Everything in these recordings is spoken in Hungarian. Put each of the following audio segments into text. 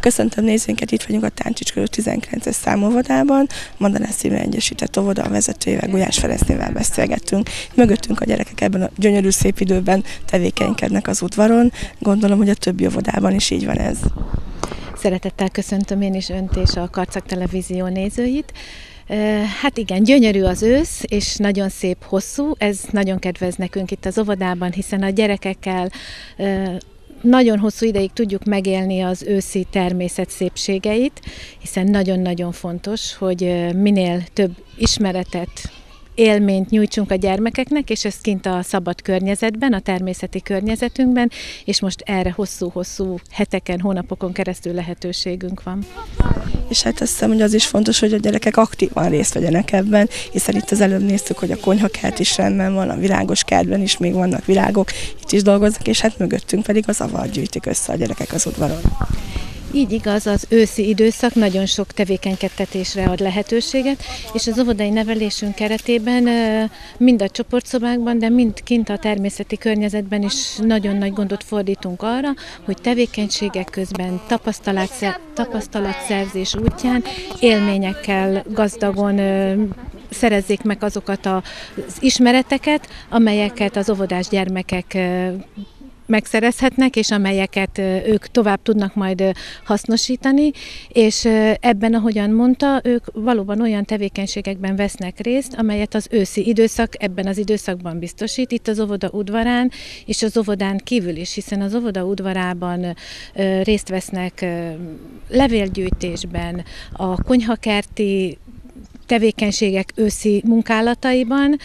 Köszöntöm nézőinket, itt vagyunk a Táncsics körül 19-es számóvodában. Madalász Imre Egyesített óvoda a vezetőjével, Gulyás Ferencnével beszélgettünk. Mögöttünk a gyerekek ebben a gyönyörű szép időben tevékenykednek az udvaron. Gondolom, hogy a többi óvodában is így van ez. Szeretettel köszöntöm én is Önt és a Karcak Televízió nézőit. Hát igen, gyönyörű az ősz, és nagyon szép hosszú, ez nagyon kedvez nekünk itt az óvodában, hiszen a gyerekekkel nagyon hosszú ideig tudjuk megélni az őszi természet szépségeit, hiszen nagyon-nagyon fontos, hogy minél több ismeretet, élményt nyújtsunk a gyermekeknek, és ez kint a szabad környezetben, a természeti környezetünkben, és most erre hosszú-hosszú heteken, hónapokon keresztül lehetőségünk van. És hát azt hiszem, hogy az is fontos, hogy a gyerekek aktívan részt vegyenek ebben, hiszen itt az előbb néztük, hogy a konyhakert is rendben van, a virágos kertben is még vannak virágok, itt is dolgoznak, és hát mögöttünk pedig az avar gyűjtik össze a gyerekek az udvaron. Így igaz, az őszi időszak nagyon sok tevékenykedtetésre ad lehetőséget, és az óvodai nevelésünk keretében mind a csoportszobákban, de mind kint a természeti környezetben is nagyon nagy gondot fordítunk arra, hogy tevékenységek közben tapasztalatszerzés útján élményekkel gazdagon szerezzék meg azokat az ismereteket, amelyeket az óvodás gyermekek megszerezhetnek, és amelyeket ők tovább tudnak majd hasznosítani, és ebben, ahogyan mondta, ők valóban olyan tevékenységekben vesznek részt, amelyet az őszi időszak ebben az időszakban biztosít, itt az óvoda udvarán, és az óvodán kívül is, hiszen az óvoda udvarában részt vesznek levélgyűjtésben, a konyhakerti tevékenységek őszi munkálataiban,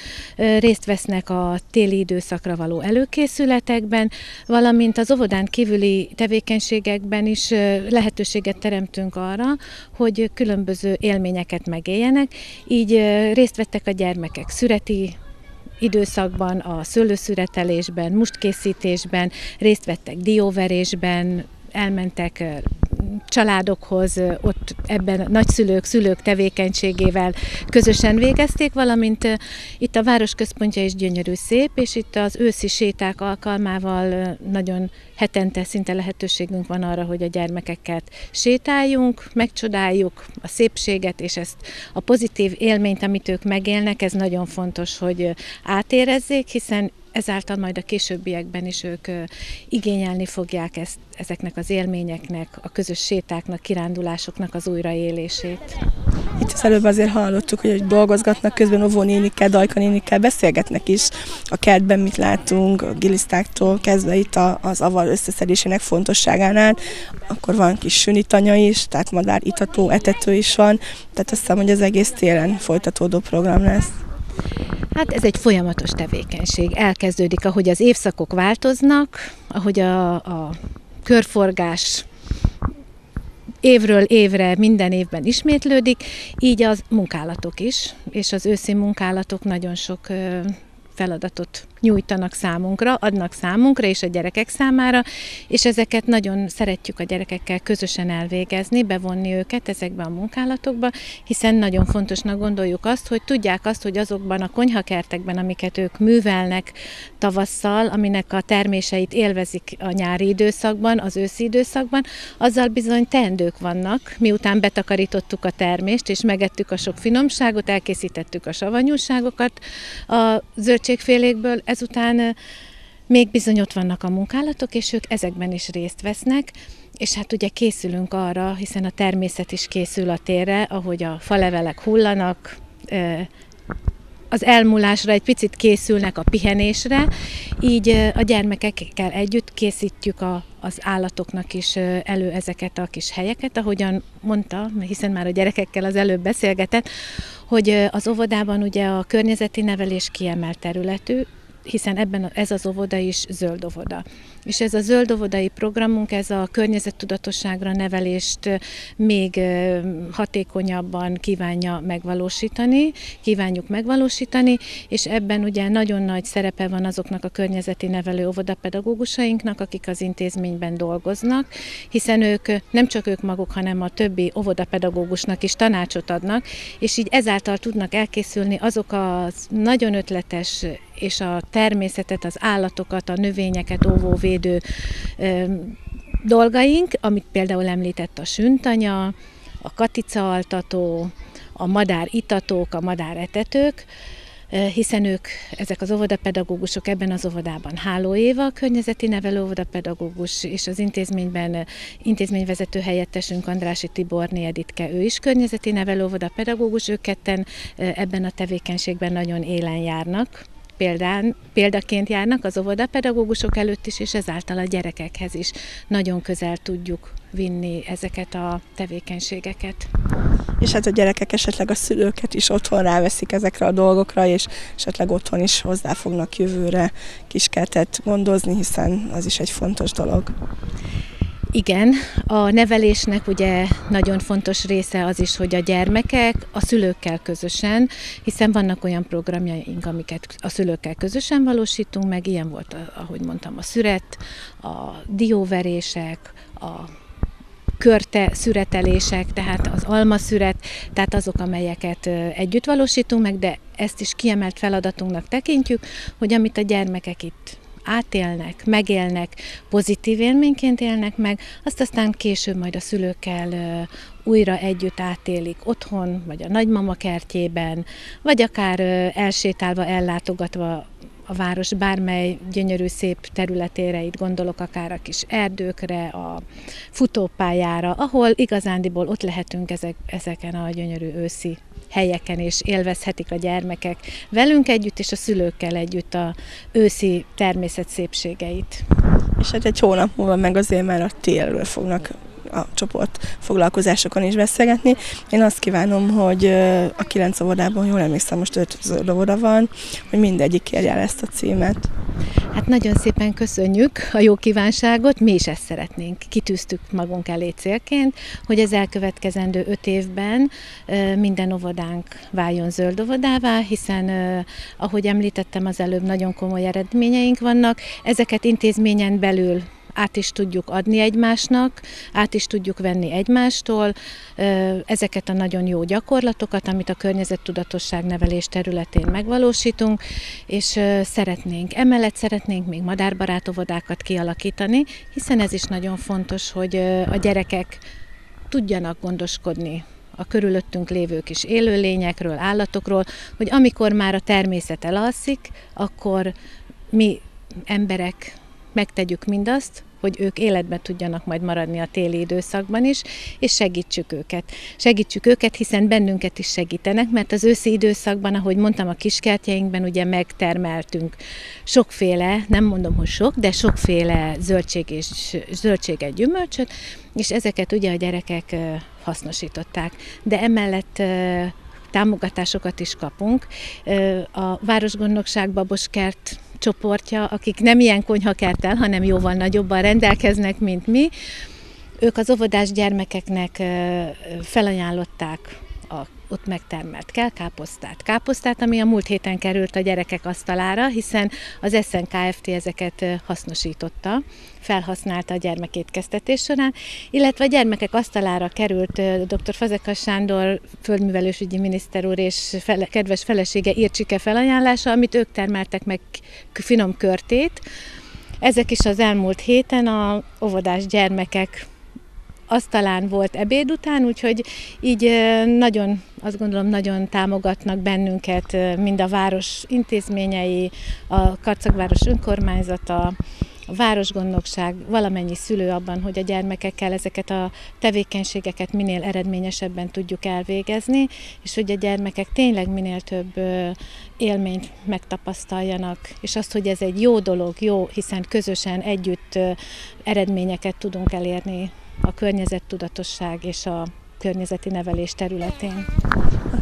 részt vesznek a téli időszakra való előkészületekben, valamint az óvodán kívüli tevékenységekben is lehetőséget teremtünk arra, hogy különböző élményeket megéljenek. Így részt vettek a gyermekek szüreti időszakban, a szőlőszüretelésben, mustkészítésben, részt vettek dióverésben, elmentek családokhoz, ott ebben nagyszülők, szülők tevékenységével közösen végezték, valamint itt a város központja is gyönyörű szép, és itt az őszi séták alkalmával nagyon hetente szinte lehetőségünk van arra, hogy a gyermekeket sétáljunk, megcsodáljuk a szépséget, és ezt a pozitív élményt, amit ők megélnek, ez nagyon fontos, hogy átérezzék, hiszen ezáltal majd a későbbiekben is ők igényelni fogják ezt, ezeknek az élményeknek, a közös sétáknak, kirándulásoknak az újraélését. Itt az előbb azért hallottuk, hogy, hogy dolgozgatnak, közben óvónénikkel, dajkanénikkel beszélgetnek is. A kertben mit látunk, a gilisztáktól kezdve itt az avar összeszedésének fontosságánál. Akkor van kis sünitanya is, tehát madár itató, etető is van. Tehát azt hiszem, hogy az egész télen folytatódó program lesz. Hát ez egy folyamatos tevékenység. Elkezdődik, ahogy az évszakok változnak, ahogy a, a körforgás évről évre minden évben ismétlődik, így az munkálatok is, és az őszi munkálatok nagyon sok feladatot nyújtanak számunkra, adnak számunkra és a gyerekek számára, és ezeket nagyon szeretjük a gyerekekkel közösen elvégezni, bevonni őket ezekbe a munkálatokba, hiszen nagyon fontosnak gondoljuk azt, hogy tudják azt, hogy azokban a konyhakertekben, amiket ők művelnek tavasszal, aminek a terméseit élvezik a nyári időszakban, az őszi időszakban, azzal bizony teendők vannak, miután betakarítottuk a termést, és megettük a sok finomságot, elkészítettük a savanyúságokat. A zöldségfélékből, ezután még bizony ott vannak a munkálatok, és ők ezekben is részt vesznek, és hát ugye készülünk arra, hiszen a természet is készül a térre, ahogy a falevelek hullanak, az elmúlásra egy picit készülnek a pihenésre, így a gyermekekkel együtt készítjük a, az állatoknak is elő ezeket a kis helyeket, ahogyan mondta, hiszen már a gyerekekkel az előbb beszélgetett, hogy az óvodában ugye a környezeti nevelés kiemelt területű, hiszen ebben ez az óvoda is zöld óvoda. És ez a zöld óvodai programunk, ez a környezettudatosságra nevelést még hatékonyabban kívánja megvalósítani, kívánjuk megvalósítani, és ebben ugye nagyon nagy szerepe van azoknak a környezeti nevelő óvodapedagógusainknak, akik az intézményben dolgoznak, hiszen ők nem csak ők maguk, hanem a többi óvodapedagógusnak is tanácsot adnak, és így ezáltal tudnak elkészülni azok a nagyon ötletes és a természetet, az állatokat, a növényeket óvóvédő dolgaink, amit például említett a süntanya, a katica altató, a madár itatók, a madár etetők, hiszen ők, ezek az óvodapedagógusok ebben az óvodában Háló Éva, környezeti nevelő óvodapedagógus, és az intézményben intézményvezető helyettesünk Andrási Tibor Editke, ő is környezeti nevelő óvodapedagógus, ők ketten ebben a tevékenységben nagyon élen járnak példán, példaként járnak az óvodapedagógusok előtt is, és ezáltal a gyerekekhez is nagyon közel tudjuk vinni ezeket a tevékenységeket. És hát a gyerekek esetleg a szülőket is otthon ráveszik ezekre a dolgokra, és esetleg otthon is hozzá fognak jövőre kiskertet gondozni, hiszen az is egy fontos dolog. Igen, a nevelésnek ugye nagyon fontos része az is, hogy a gyermekek a szülőkkel közösen, hiszen vannak olyan programjaink, amiket a szülőkkel közösen valósítunk meg, ilyen volt, ahogy mondtam, a szüret, a dióverések, a körte szüretelések, tehát az alma szüret, tehát azok, amelyeket együtt valósítunk meg, de ezt is kiemelt feladatunknak tekintjük, hogy amit a gyermekek itt átélnek, megélnek, pozitív élményként élnek meg, azt aztán később majd a szülőkkel újra együtt átélik otthon, vagy a nagymama kertjében, vagy akár elsétálva, ellátogatva a város bármely gyönyörű szép területére, itt gondolok akár a kis erdőkre, a futópályára, ahol igazándiból ott lehetünk ezek, ezeken a gyönyörű őszi helyeken, és élvezhetik a gyermekek velünk együtt, és a szülőkkel együtt a őszi természet szépségeit. És hát egy hónap múlva meg azért már a télről fognak a csoport foglalkozásokon is beszélgetni. Én azt kívánom, hogy a kilenc óvodában, jól emlékszem, most öt óvoda van, hogy mindegyik kérje el ezt a címet. Hát nagyon szépen köszönjük a jó kívánságot, mi is ezt szeretnénk. Kitűztük magunk elé célként, hogy az elkövetkezendő öt évben minden óvodánk váljon zöld óvodává, hiszen ahogy említettem az előbb, nagyon komoly eredményeink vannak. Ezeket intézményen belül át is tudjuk adni egymásnak, át is tudjuk venni egymástól ezeket a nagyon jó gyakorlatokat, amit a környezettudatosság nevelés területén megvalósítunk, és szeretnénk, emellett szeretnénk még madárbarát óvodákat kialakítani, hiszen ez is nagyon fontos, hogy a gyerekek tudjanak gondoskodni a körülöttünk lévő kis élőlényekről, állatokról, hogy amikor már a természet elalszik, akkor mi emberek megtegyük mindazt, hogy ők életben tudjanak majd maradni a téli időszakban is, és segítsük őket. Segítsük őket, hiszen bennünket is segítenek, mert az őszi időszakban, ahogy mondtam, a kiskertjeinkben ugye megtermeltünk sokféle, nem mondom, hogy sok, de sokféle zöldség és zöldséget, gyümölcsöt, és ezeket ugye a gyerekek hasznosították. De emellett támogatásokat is kapunk. A Városgondnokság Baboskert csoportja, akik nem ilyen konyhakertel, hanem jóval nagyobban rendelkeznek, mint mi, ők az óvodás gyermekeknek felajánlották ott megtermelt kelkáposztát, káposztát, ami a múlt héten került a gyerekek asztalára, hiszen az SZN Kft. ezeket hasznosította, felhasználta a gyermekétkeztetés során, illetve a gyermekek asztalára került dr. Fazekas Sándor földművelősügyi miniszter úr és fele, kedves felesége Ircsike felajánlása, amit ők termeltek meg finom körtét. Ezek is az elmúlt héten a óvodás gyermekek asztalán volt ebéd után, úgyhogy így nagyon, azt gondolom, nagyon támogatnak bennünket mind a város intézményei, a Karcagváros önkormányzata, a városgondnokság, valamennyi szülő abban, hogy a gyermekekkel ezeket a tevékenységeket minél eredményesebben tudjuk elvégezni, és hogy a gyermekek tényleg minél több élményt megtapasztaljanak, és azt, hogy ez egy jó dolog, jó, hiszen közösen együtt eredményeket tudunk elérni a környezettudatosság és a környezeti nevelés területén.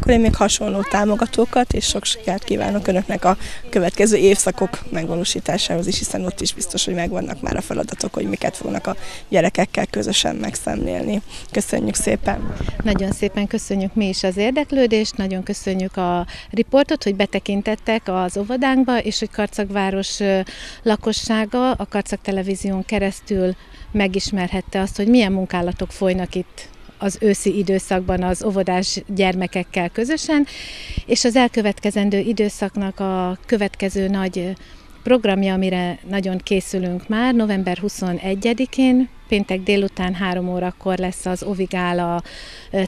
Akkor én még hasonló támogatókat és sok sikert kívánok Önöknek a következő évszakok megvalósításához is, hiszen ott is biztos, hogy megvannak már a feladatok, hogy miket fognak a gyerekekkel közösen megszemlélni. Köszönjük szépen! Nagyon szépen köszönjük mi is az érdeklődést, nagyon köszönjük a riportot, hogy betekintettek az óvodánkba, és hogy Karcagváros lakossága a Karcag Televízión keresztül megismerhette azt, hogy milyen munkálatok folynak itt az őszi időszakban az óvodás gyermekekkel közösen, és az elkövetkezendő időszaknak a következő nagy programja, amire nagyon készülünk már, november 21-én péntek délután három órakor lesz az Ovigála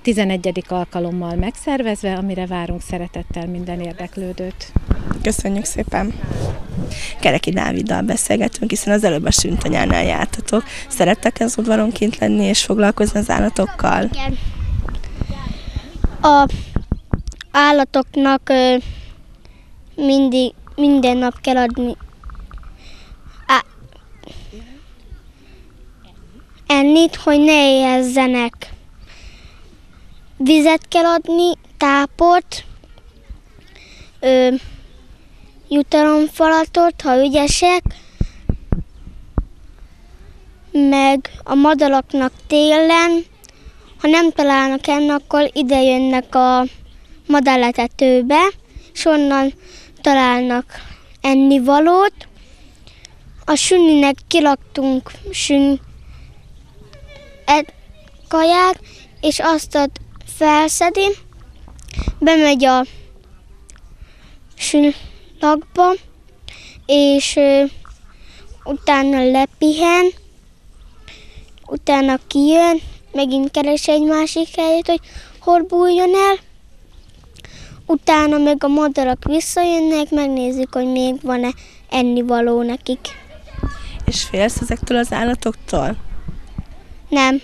11. alkalommal megszervezve, amire várunk szeretettel minden érdeklődőt. Köszönjük szépen! Kereki Dáviddal beszélgetünk, hiszen az előbb a süntanyánál jártatok. Szerettek az udvaron kint lenni és foglalkozni az állatokkal? Igen. A állatoknak mindig, minden nap kell adni ennit, hogy ne éhezzenek. Vizet kell adni, tápot, ö, jutalomfalatot, ha ügyesek, meg a madaraknak télen, ha nem találnak enni, akkor ide jönnek a madárletetőbe, és onnan találnak ennivalót. A sünninek kilaktunk sün ed- kaját, és azt ott felszedi, bemegy a sünlakba, és utána lepihen, utána kijön, megint keres egy másik helyet, hogy hol bújjon el, utána meg a madarak visszajönnek, megnézzük, hogy még van-e ennivaló nekik. És félsz ezektől az állatoktól? Nem,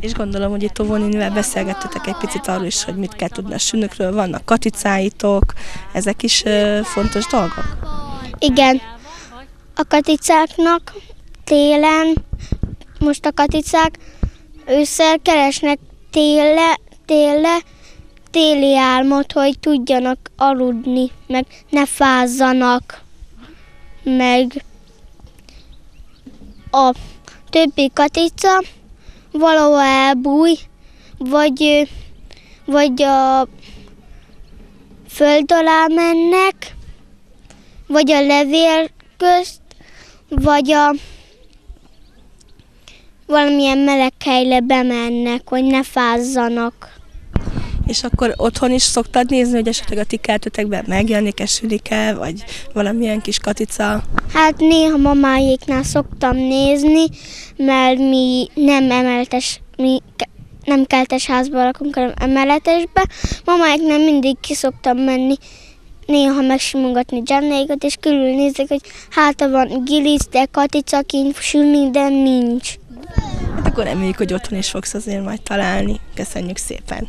És gondolom, hogy itt Óvóninivel beszélgettetek egy picit arról is, hogy mit kell tudni a sünökről, vannak katicáitok, ezek is ö, fontos dolgok? igen, a katicáknak télen, most a katicák ősszel keresnek téle, téle, téli álmot, hogy tudjanak aludni, meg ne fázzanak, meg a többi katica valahol elbúj, vagy, vagy a föld alá mennek, vagy a levél közt, vagy a valamilyen meleg helyre bemennek, hogy ne fázzanak. És akkor otthon is szoktad nézni, hogy esetleg a ti kertetekben megjelenik-e sülike, vagy valamilyen kis katica? Hát néha mamáéknál szoktam nézni, mert mi nem emeletes, mi nem keltes házban lakunk, hanem emeletesbe. Mamáéknál mindig ki szoktam menni, néha megsimogatni Jannékat, és körülnézek, hogy háta van gilic, de katica kint sülni, de nincs. Hát akkor reméljük, hogy otthon is fogsz azért majd találni. Köszönjük szépen!